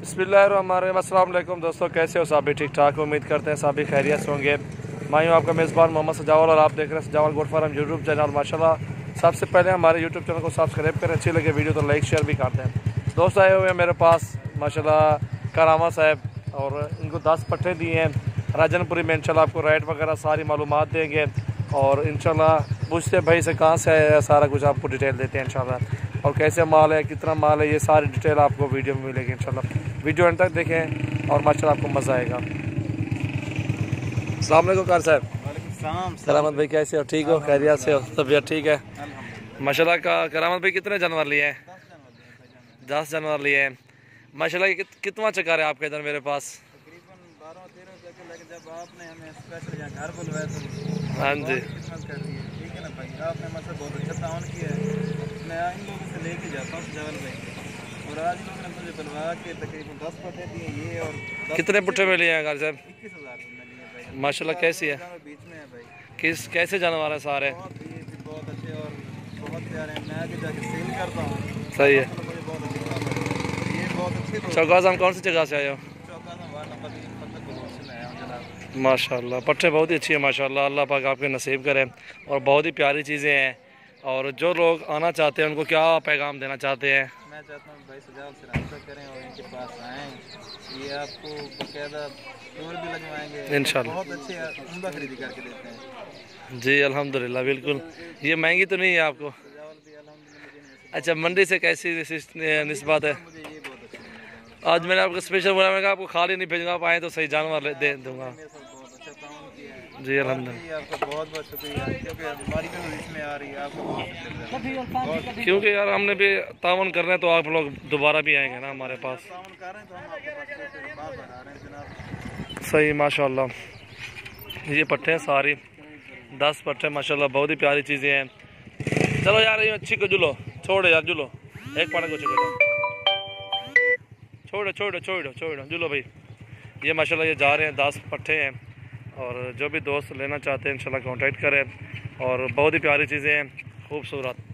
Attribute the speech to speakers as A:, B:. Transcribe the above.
A: بسم اللہ الرحمن الرحیم۔ السلام علیکم دوستو، کیسے ہو؟ سابی ٹھیک ٹھاک امید کرتے ہیں سابی خیریت ہوں گے۔ میں ہوں آپ کا میزبان محمد سجاول اور آپ دیکھ رہے ہیں Sajawal good farm YouTube channel. ماشاء اللہ سب سے پہلے ہمارے یوٹیوب چینل کو سبسکرائب کریں، اچھی لگے ویڈیو تو لائک، شیئر بھی کرتے ہیں دوست آئے ہوئے ہیں میرے پاس ماشاء اللہ کرامہ صاحب اور ان کو دس پٹھے دیے ہیں۔ راجن پوری میں انشاءاللہ آپ کو رائٹ وغیرہ ساری معلومات دیں گے۔ اور انشاءاللہ پوچھتے بھائی سے کہاں سے آیا سارا کچھ آپ کو ڈیٹیل دیتے ہیں انشاءاللہ۔ اور کیسے مال ہے کتنا مال ہے یہ ساری ڈیٹیل آپ کو ویڈیو میں ملے گی انشاءاللہ۔ ویڈیو اینڈ تک دیکھیں اور ماشاء آپ کو مزہ آئے گا۔ السلام علیکم کار صاحب۔
B: سلامت بھائی
A: کیسے ہو؟ ٹھیک ہو؟ خیریت سے ہو؟ طبیعت ٹھیک ہے؟
B: ماشاء اللہ
A: کا کرامت بھائی کتنے جانور لیے ہیں؟ دس جانور لیے ہیں ماشاء اللہ کتنا چکر ہے آپ کے ادھر میرے پاس؟
B: ہاں جی۔ لے کے جاتا ہوں جال میں۔ اور آج انہوں نے مجھے بنوا کے تقریباً دس پٹے دیے یہ اور کتنے پٹھے میں لیے
A: ہیں گھر صاحب؟
B: اکیس ہزار ماشاء اللہ کیسی ہے؟ بیچ میں ہے
A: کس کیسے جانور ہیں سارے؟
B: بہت اچھے اور بہت پیارے ہیں۔ میں آگے جا کے سیل کرتا ہوں۔ صحیح ہے۔ اچھا یہ بہت
A: کون سی جگہ سے آئے ہو؟ ماشاء اللہ پٹھے بہت ہی اچھی ہے ماشاء اللہ اللہ پاک آپ کے نصیب کریں اور بہت ہی پیاری چیزیں ہیں۔ اور جو لوگ آنا چاہتے ہیں ان کو کیا پیغام دینا چاہتے ہیں؟
B: میں چاہتا ہوں بھائی سجاؤ سے رابطہ کریں اور ان کے پاس آئیں۔ یہ آپ کو باقاعدہ ٹور بھی لگوائیں گے۔ انشاءاللہ۔ بہت اچھے عمدہ خریدی کر کے دیتے ہیں۔
A: جی الحمدللہ بالکل۔ یہ مہنگی تو نہیں ہے آپ کو؟
B: اچھا منڈی سے
A: کیسی نسبت ہے؟
B: اچھا آج میں نے آپ کو اسپیشل
A: بولا میں کہا آپ کو خالی نہیں بھیجوں گا آپ آئیں تو صحیح جانور دے دوں گا۔
B: جی الحمد للہ۔ بہت بہت شکریہ۔
A: کیونکہ یار ہم نے بھی تعاون کر رہے ہیں تو آپ لوگ دوبارہ بھی آئیں گے نا ہمارے پاس۔ صحیح ماشاء اللہ یہ پٹھے ہیں ساری۔ دس پٹھے ماشاء اللہ بہت ہی پیاری چیزیں ہیں۔ چلو یار یہ اچھی کو جلو۔ چھوڑے یار جلو۔ ایک پڑا کو چھوڑو چھوڑو چھوڑو چھوڑو۔ جلو بھائی۔ یہ ماشاءاللہ یہ جا رہے ہیں دس پٹھے ہیں۔ اور جو بھی دوست لینا چاہتے ہیں انشاءاللہ کانٹیکٹ کریں اور بہت ہی پیاری چیزیں ہیں، خوبصورت۔